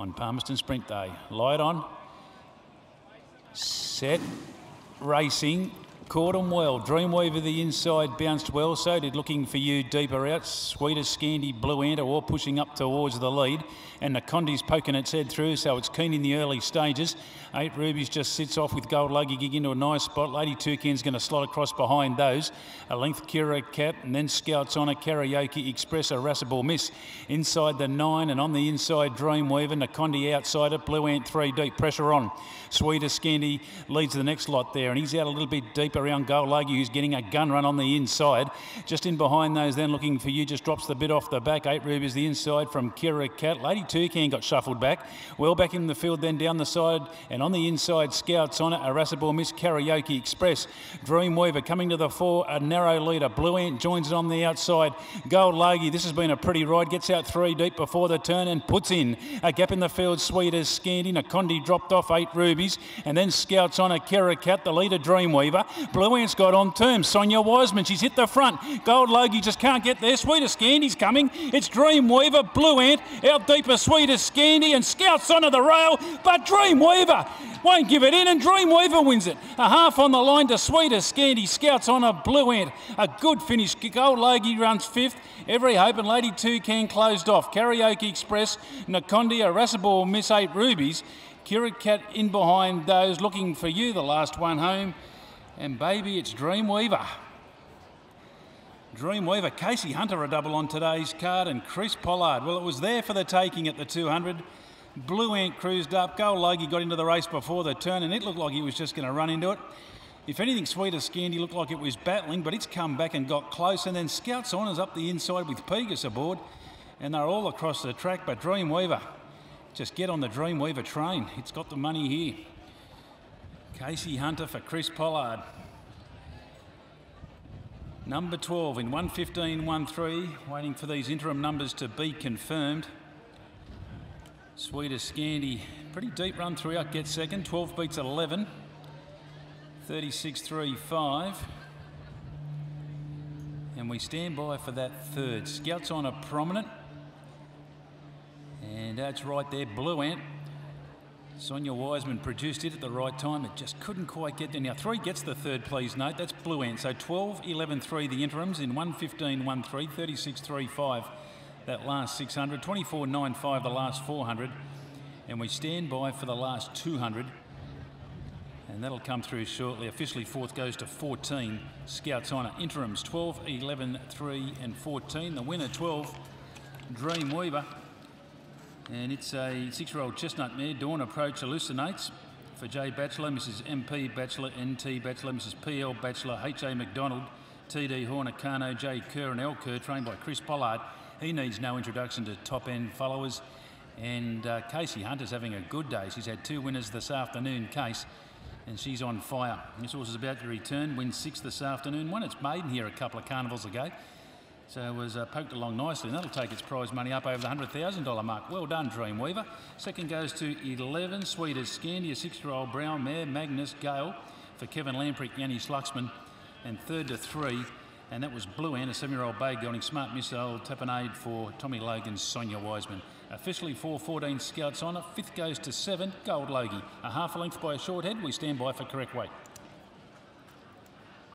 on Palmerston Sprint Day. Light on. Set. Racing. Caught him well. Dreamweaver the inside bounced well. So did looking for you deeper out. Sweetest Scandy Blue Ant all pushing up towards the lead. And the Condi's poking its head through, so it's keen in the early stages. Eight Rubies just sits off with Gold Logie Gig into a nice spot. Lady Toucan's going to slot across behind those. A length Kira Cat and then Scouts Honour Karaoke Express, Irascible Miss. Inside the nine and on the inside Dreamweaver. Nakondi outside it. Blue Ant three deep. Pressure on. Sweetest Scandy leads the next lot there and he's out a little bit deeper around Gold Logie, who's getting a gun run on the inside. Just in behind those, then looking for you, just drops the bit off the back. Eight Rubies the inside from Kira Cat. Lady Toucan got shuffled back. Well back in the field, then down the side, and on the inside, Scouts on it. Irascible Miss Karaoke Express. Dreamweaver coming to the fore, a narrow leader. Blue Ant joins it on the outside. Gold Logie, this has been a pretty ride. Gets out three deep before the turn and puts in a gap in the field. Sweet as Scandy. Nakondi dropped off eight rubies, and then Scouts Honour Kira Cat, the leader Dreamweaver. Blue Ant's got on terms. Sonia Wiseman, she's hit the front. Gold Logie just can't get there. Sweetest Scandy's coming. It's Dreamweaver, Blue Ant, out deeper, Sweetest Scandy, and Scouts onto the rail. But Dreamweaver won't give it in, and Dreamweaver wins it. A half on the line to Sweetest Scandy. Scouts Honour Blue Ant. A good finish. Gold Logie runs fifth. Every Hope and Lady Toucan closed off. Karaoke Express, Nakondi, Irascible, Miss Eight Rubies. Kira Cat in behind those looking for you, the last one home. And baby, it's Dreamweaver. Dreamweaver, Casey Hunter a double on today's card and Chris Pollard. Well, it was there for the taking at the 200. Blue Ant cruised up. Gold Logie got into the race before the turn and it looked like he was just going to run into it. If anything, Sweetest Scandy looked like it was battling, but it's come back and got close. And then Scouts Honours up the inside with Pegas aboard. And they're all across the track, but Dreamweaver, just get on the Dreamweaver train. It's got the money here. Casey Hunter for Chris Pollard. Number 12 in 115.13, waiting for these interim numbers to be confirmed. Sweetest Scandy, pretty deep run throughout, gets second. 12 beats 11. 36.35. And we stand by for that third. Scouts Honour prominent. And that's right there, Blue Ant. Sonia Wiseman produced it at the right time. It just couldn't quite get there. Now, three gets the third, please note. That's Blue Ant. So 12, 11, 3, the interims in 115, 1, 3, 36, 3, 5, that last 600, 24, 9, 5, the last 400. And we stand by for the last 200. And that'll come through shortly. Officially, fourth goes to 14. Scouts Honour. Interims 12, 11, 3, and 14. The winner 12, Dreamweaver. And it's a six-year-old chestnut mare. Dawn Approach hallucinates for J Batchelor, Mrs MP Batchelor, NT Batchelor, Mrs PL Batchelor, HA McDonald, TD Horner, Carno, J Kerr and L Kerr, trained by Chris Pollard. He needs no introduction to top-end followers. And uh, Casey Hunter's having a good day. She's had two winners this afternoon, Case, and she's on fire. This horse is about to return, win six this afternoon. Won its maiden here a couple of carnivals ago. So it was uh, poked along nicely, and that'll take its prize money up over the $100,000 mark. Well done, Dreamweaver. Second goes to 11, Sweet as Scandy, a six-year-old brown mare, Magnus Gale, for Kevin Lamprick, Yanni Sluxman. And third to three, and that was Blue Ant, a seven-year-old bay gelding, Smart Missile, Tapanade for Tommy Logan, Sonia Wiseman. Officially 4-14 Scouts on it. Fifth goes to seven, Gold Logie. A half a length by a short head. We stand by for correct weight.